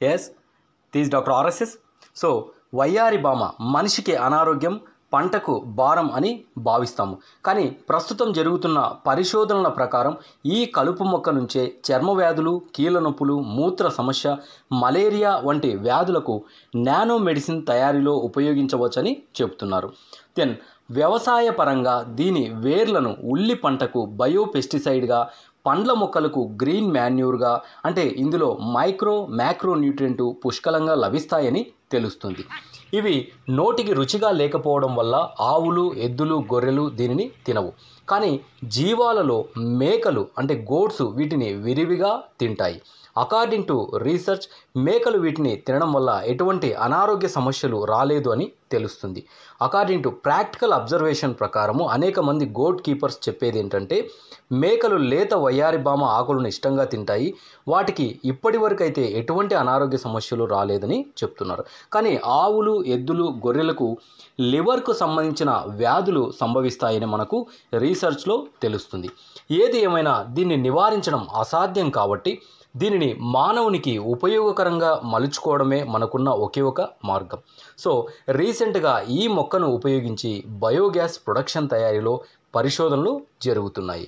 Yes these doctor RSS so వయ్యారి బామ మనిషికి అనారోగ్యం పంటకు భారం అని భావిస్తాము. కానీ ప్రస్తుతం జరుగుతున్న పరిశోధనల ప్రకారం ఈ కలుపు మొక్క నుంచే చర్మ వ్యాధులు కీళ్ళ నొప్పులు మూత్ర సమస్య మలేరియా వంటి వ్యాధులకు నానో మెడిసిన్ తయారీలో ఉపయోగించవచ్చని చెబుతున్నారు. దెన్ వ్యవసాయ పరంగా దీని వేర్లను ఉల్లి పంటకు బయోపెస్టిసైడ్గా పండ్ల మొక్కలకు గ్రీన్ మాన్యూర్గా అంటే ఇందులో మైక్రో మ్యాక్రో న్యూట్రియంట్ పుష్కలంగా లభిస్తాయని తెలుస్తుంది. ఇవి నోటికి రుచిగా లేకపోవడం వల్ల ఆవులు ఎద్దులు గొర్రెలు దీనిని తినవు. కానీ జీవాలలో మేకలు అంటే గోడ్స్ వీటిని విరివిగా తింటాయి. అకార్డింగ్ టు రీసెర్చ్ మేకలు వీటిని తినడం వల్ల ఎటువంటి అనారోగ్య సమస్యలు రాలేదు అని తెలుస్తుంది. అకార్డింగ్ టు ప్రాక్టికల్ అబ్జర్వేషన్ ప్రకారము అనేక మంది గోట్ కీపర్స్ చెప్పేది ఏంటంటే మేకలు లేత వయ్యారి బామ ఆకులను ఇష్టంగా తింటాయి. వాటికి ఇప్పటి వరకు అయితే ఎటువంటి అనారోగ్య సమస్యలు రాలేదని చెప్తున్నారు. కానీ ఆవులు ఎద్దులు గొర్రెలకు లివర్కు సంబంధించిన వ్యాధులు సంభవిస్తాయని మనకు రీసెర్చ్లో తెలుస్తుంది. ఏది ఏమైనా దీన్ని నివారించడం అసాధ్యం కాబట్టి దీనిని మానవునికి ఉపయోగకరంగా మలుచుకోవడమే మనకున్న ఒకే ఒక మార్గం. సో రీసెంట్గా ఈ మొక్కను ఉపయోగించి బయోగ్యాస్ ప్రొడక్షన్ తయారీలో పరిశోధనలు జరుగుతున్నాయి.